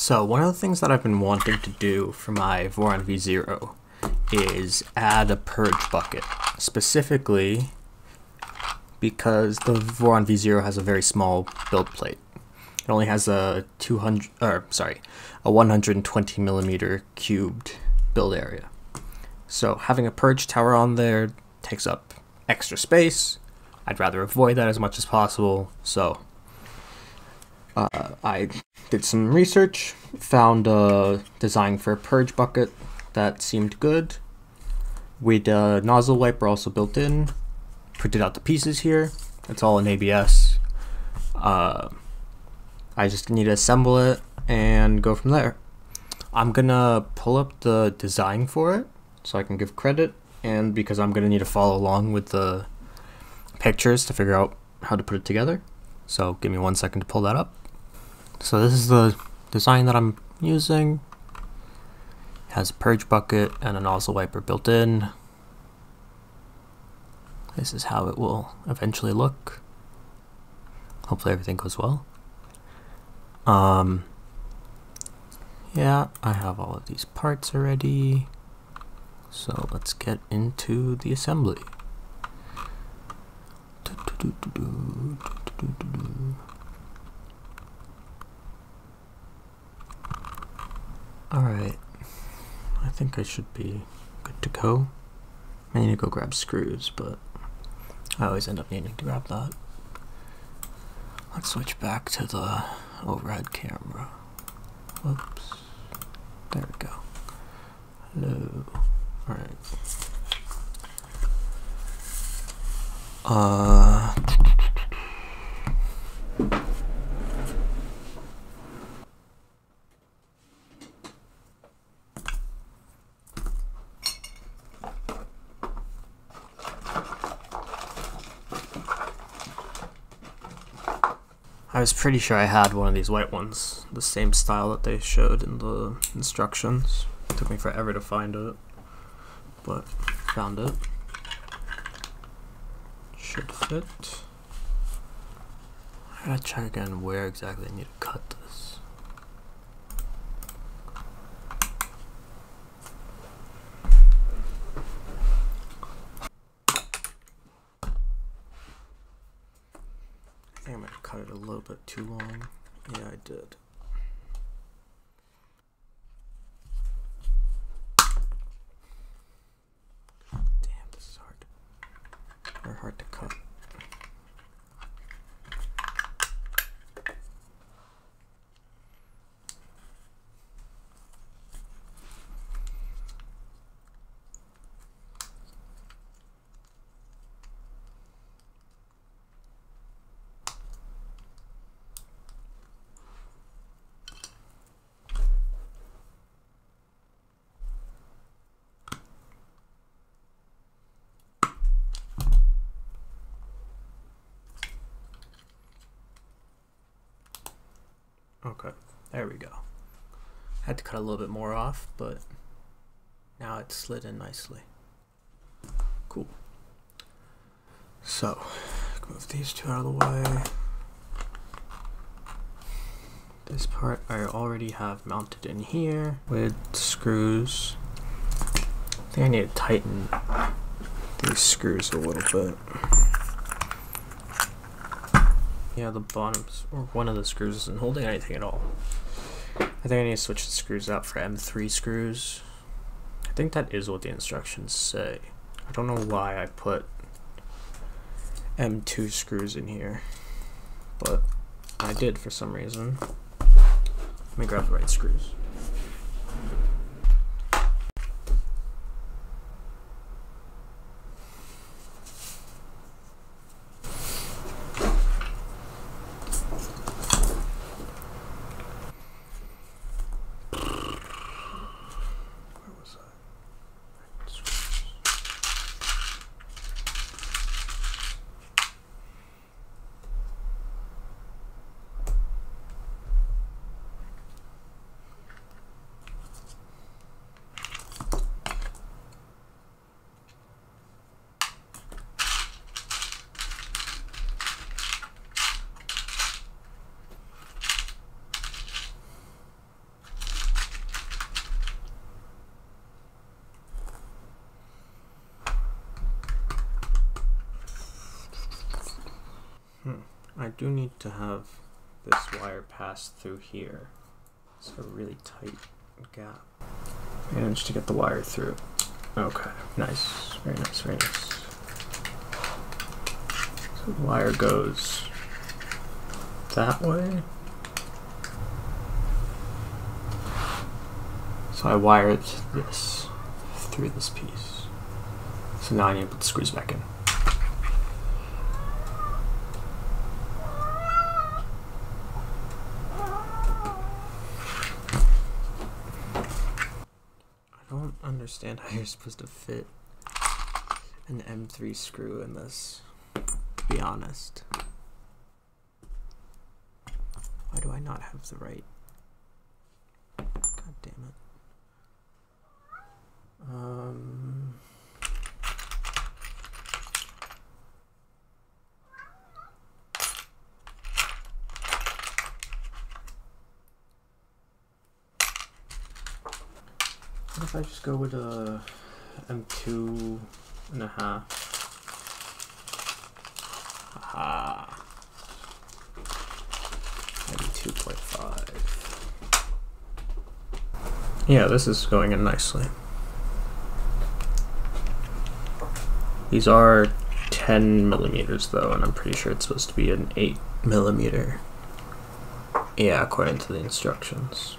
So one of the things that I've been wanting to do for my Voron V0 is add a purge bucket. Specifically because the Voron V0 has a very small build plate. It only has a 200, or sorry, a 120 millimeter cubed build area. So having a purge tower on there takes up extra space. I'd rather avoid that as much as possible. So uh, I did some research, found a design for a purge bucket that seemed good. With a nozzle wiper also built in. Printed out the pieces here. It's all in ABS. Uh, I just need to assemble it and go from there. I'm gonna pull up the design for it so I can give credit and because I'm gonna need to follow along with the pictures to figure out how to put it together. So give me one second to pull that up. So this is the design that I'm using. It has a purge bucket and a nozzle wiper built in. This is how it will eventually look. Hopefully everything goes well. Um, yeah, I have all of these parts already. So let's get into the assembly. Alright, I think I should be good to go. I need to go grab screws, but I always end up needing to grab that. Let's switch back to the overhead camera. Whoops. There we go. Hello. Alright. Uh pretty sure I had one of these white ones, the same style that they showed in the instructions. It took me forever to find it, but found it. Should fit. I gotta check again where exactly I need to cut this. I think I might have cut it a little bit too long. Yeah, I did. Damn, this is hard. Or hard to cut. Okay, there we go. Had to cut a little bit more off, but now it's slid in nicely. Cool. So, move these two out of the way. This part I already have mounted in here with screws. I think I need to tighten these screws a little bit. Yeah, the bottoms, or one of the screws isn't holding anything at all. I think I need to switch the screws out for M3 screws. I think that is what the instructions say. I don't know why I put M2 screws in here, but I did for some reason. Let me grab the right screws. Hmm. I do need to have this wire pass through here. It's a really tight gap. Managed to get the wire through. Okay, nice. Very nice, very nice. So the wire goes that way. So I wired this through this piece. So now I need to put the screws back in. I don't understand how you're supposed to fit an M3 screw in this, to be honest. Why do I not have the right? If I just go with a M2 and a half? Haha. Maybe 2.5. Yeah, this is going in nicely. These are 10 millimeters though, and I'm pretty sure it's supposed to be an 8 millimeter. Yeah, according to the instructions.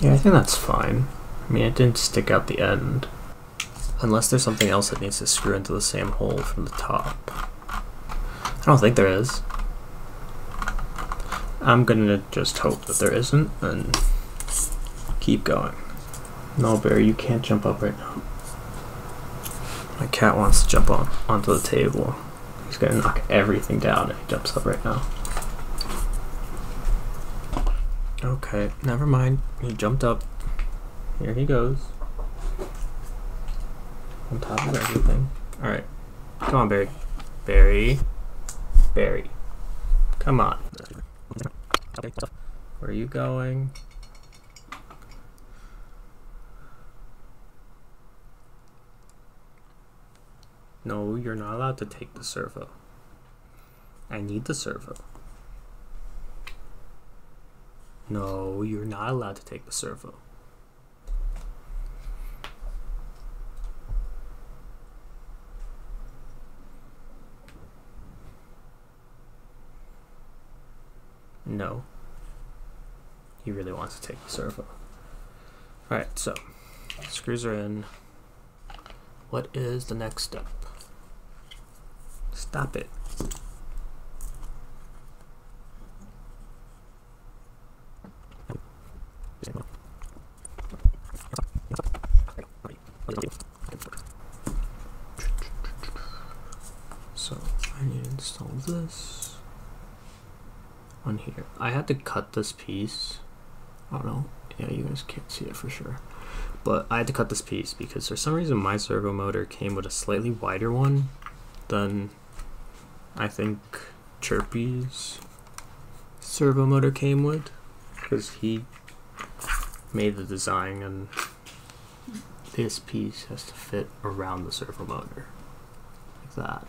Yeah, I think that's fine. I mean, it didn't stick out the end. Unless there's something else that needs to screw into the same hole from the top. I don't think there is. I'm gonna just hope that there isn't and keep going. No, Barry, you can't jump up right now. My cat wants to jump on onto the table. He's gonna knock everything down if he jumps up right now. Okay, never mind. He jumped up. Here he goes. On top of everything. Alright. Come on, Barry. Barry. Barry. Come on. Where are you going? No, you're not allowed to take the servo. I need the servo. No, you're not allowed to take the servo. No. He really wants to take the servo. Alright, so screws are in. What is the next step? Stop it. So I need to install this on here. I had to cut this piece. I don't know. Yeah, you guys can't see it for sure. But I had to cut this piece because for some reason my servo motor came with a slightly wider one than I think Chirpy's servo motor came with. Because he made the design and this piece has to fit around the servo motor. Like that.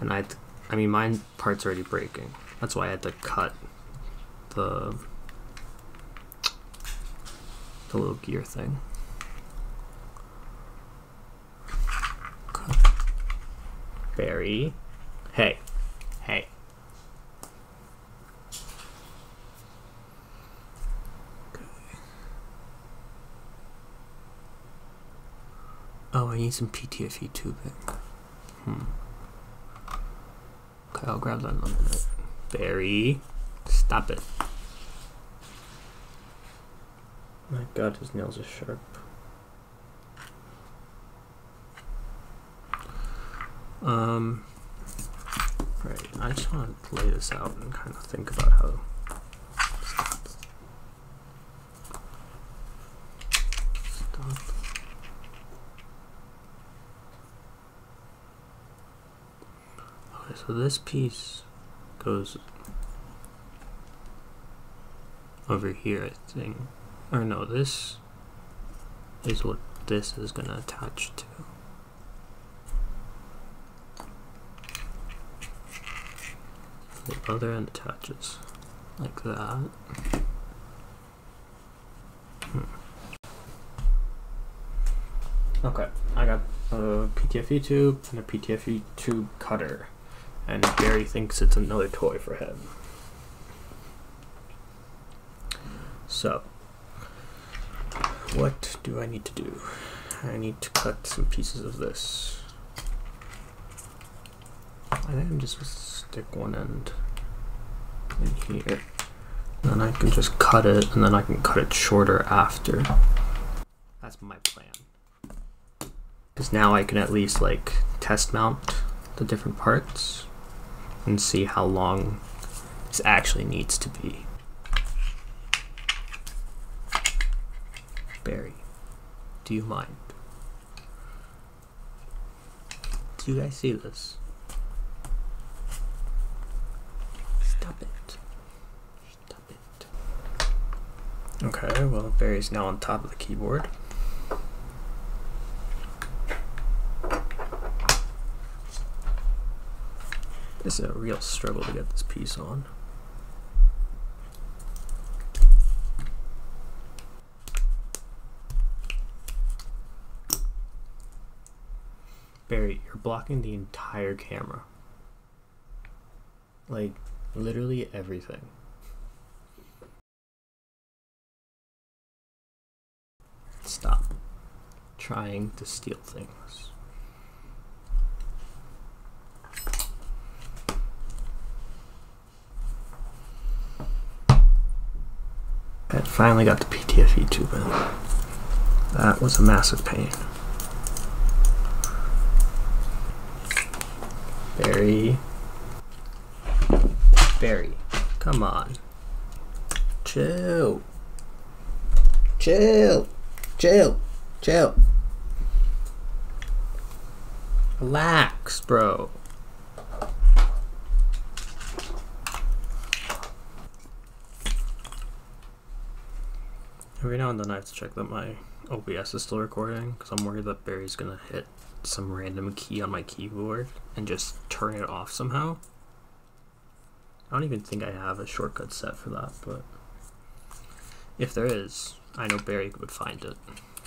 And I, I mean, mine part's already breaking. That's why I had to cut the the little gear thing. Barry, hey, hey. Okay. Oh, I need some PTFE tubing. Hmm. Okay, I'll grab that minute. Barry, stop it. My god, his nails are sharp. Um, right, I just want to lay this out and kind of think about how. Stop. Stop. Okay, so this piece goes over here, I think. Or no, this is what this is going to attach to. The other end attaches like that. Hmm. Okay, I got a PTFE tube and a PTFE tube cutter, and Barry thinks it's another toy for him. So, what do I need to do? I need to cut some pieces of this. I think I'm just gonna stick one end in here. Then I can just cut it, and then I can cut it shorter after. That's my plan. Because now I can at least like test mount the different parts and see how long this actually needs to be. Barry, do you mind? Do you guys see this? Stop it. Stop it. Okay, well, Barry's now on top of the keyboard. This is a real struggle to get this piece on. Barry, you're blocking the entire camera. Like, literally everything. Stop trying to steal things. Finally got the PTFE tube in. That was a massive pain. Barry. Barry, come on. Chill. Chill. Chill. Chill. Relax, bro. Every now and then I have to check that my OBS is still recording because I'm worried that Barry's gonna hit some random key on my keyboard and just turn it off somehow. I don't even think I have a shortcut set for that, but if there is, I know Barry would find it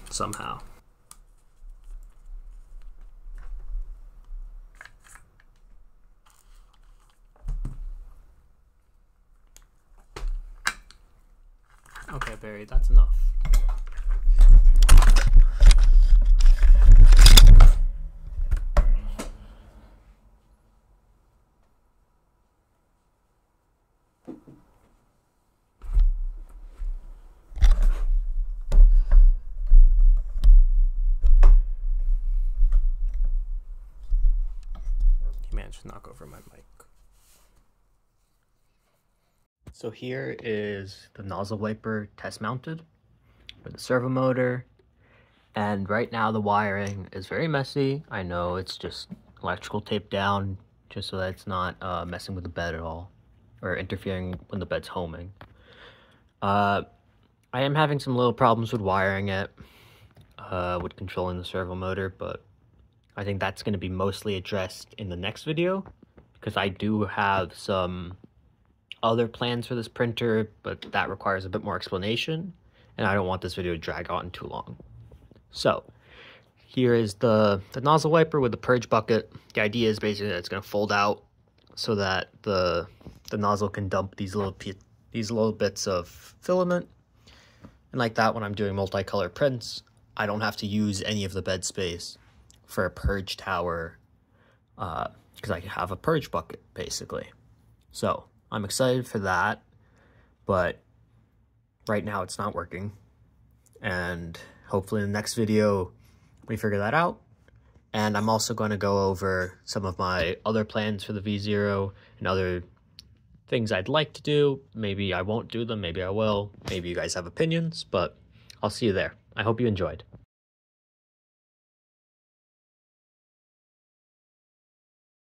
somehow. Okay, that's enough. He managed to knock over my mic. So here is the nozzle wiper test mounted with the servo motor. And right now the wiring is very messy. I know it's just electrical tape down just so that it's not uh, messing with the bed at all or interfering when the bed's homing. Uh, I am having some little problems with wiring it, uh, with controlling the servo motor, but I think that's going to be mostly addressed in the next video because I do have some other plans for this printer, but that requires a bit more explanation, and I don't want this video to drag on too long. So, here is the, the nozzle wiper with the purge bucket. The idea is basically that it's going to fold out so that the the nozzle can dump these little these little bits of filament. And like that, when I'm doing multicolor prints, I don't have to use any of the bed space for a purge tower because uh, I can have a purge bucket, basically. So, I'm excited for that, but right now it's not working. And hopefully in the next video, we figure that out. And I'm also going to go over some of my other plans for the V0 and other things I'd like to do. Maybe I won't do them, maybe I will. Maybe you guys have opinions, but I'll see you there. I hope you enjoyed.